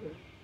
together.